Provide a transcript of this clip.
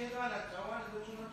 切断了，转弯的时候。